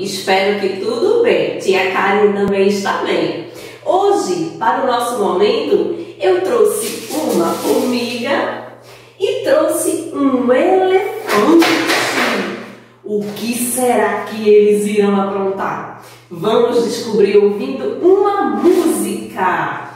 Espero que tudo bem. Tia Karen também está bem. Hoje, para o nosso momento, eu trouxe uma formiga e trouxe um elefante. O que será que eles irão aprontar? Vamos descobrir ouvindo uma música.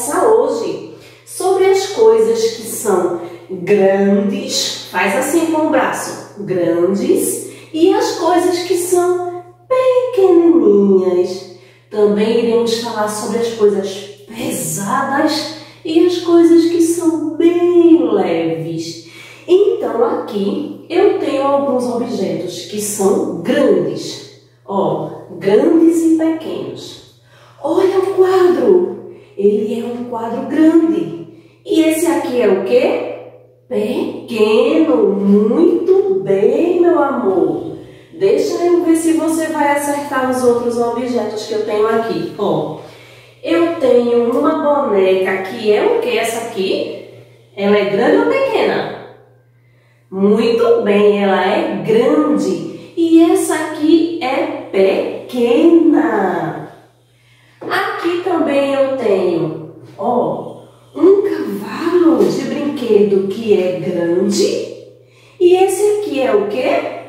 Conversar hoje sobre as coisas que são grandes, faz assim com o braço, grandes, e as coisas que são pequenininhas. Também iremos falar sobre as coisas pesadas e as coisas que são bem leves. Então aqui eu tenho alguns objetos que são grandes, ó, grandes e pequenos. Olha o quadro, ele é um quadro grande. E esse aqui é o quê? Pequeno. Muito bem, meu amor. Deixa eu ver se você vai acertar os outros objetos que eu tenho aqui. Ó, eu tenho uma boneca que é o que essa aqui? Ela é grande ou pequena? Muito bem, ela é grande. E essa aqui é pequena. Aqui também eu tenho, ó, um cavalo de brinquedo que é grande. E esse aqui é o quê?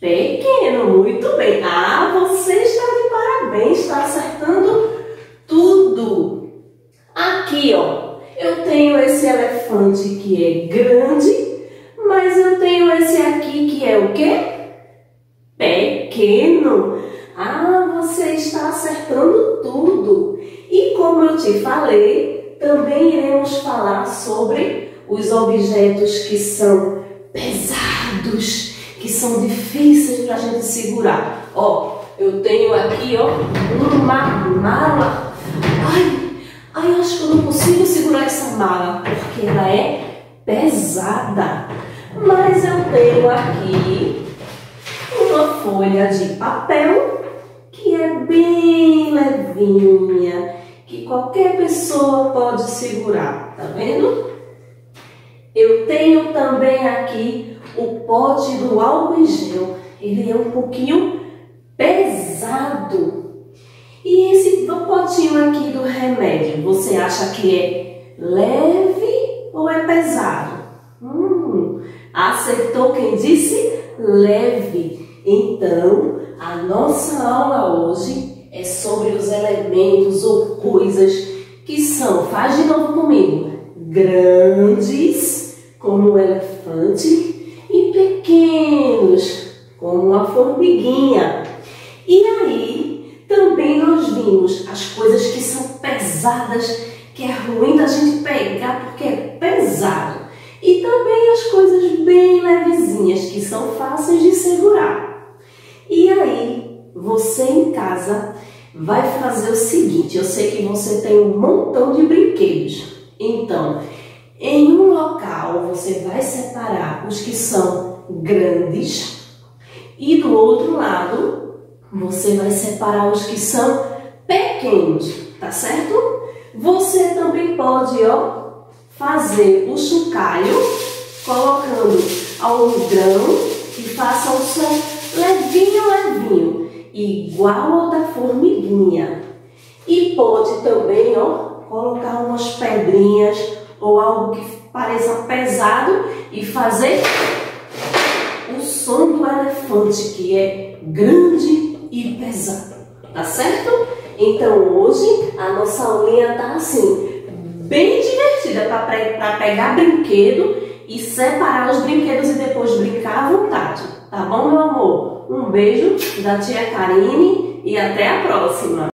Pequeno, muito bem. Ah, você está de parabéns, está acertando tudo. Aqui, ó, eu tenho esse elefante que é grande, mas eu tenho esse aqui que é o quê? Pequeno. Ah, você está acertando tudo. E como eu te falei, também iremos falar sobre os objetos que são pesados, que são difíceis para a gente segurar. Ó, eu tenho aqui, ó, uma mala. Ai, ai, acho que eu não consigo segurar essa mala, porque ela é pesada. Mas eu tenho aqui uma folha de papel que é bem levinha, qualquer pessoa pode segurar, tá vendo? Eu tenho também aqui o pote do álcool em gel. Ele é um pouquinho pesado. E esse potinho aqui do remédio, você acha que é leve ou é pesado? Hum, acertou quem disse leve. Então, a nossa aula hoje é sobre os elementos ou coisas que são, faz de novo comigo, grandes, como o elefante, e pequenos, como a formiguinha. E aí, também nós vimos as coisas que são pesadas, que é ruim da gente pegar porque é pesado. E também as coisas bem levezinhas, que são fáceis de segurar. E aí, você em casa vai fazer o seguinte: eu sei que você tem um montão de brinquedos. Então, em um local você vai separar os que são grandes e do outro lado você vai separar os que são pequenos, tá certo? Você também pode, ó, fazer o chocalho colocando algodão e faça o som levinho, levinho, igual ao da formiguinha. E pode também, ó, colocar umas pedrinhas ou algo que pareça pesado e fazer o som do elefante, que é grande e pesado. Tá certo? Então hoje a nossa aulinha tá assim, bem divertida para pegar brinquedo e separar os brinquedos e depois brincar à vontade. Tá bom, meu amor? Um beijo da tia Karine e até a próxima!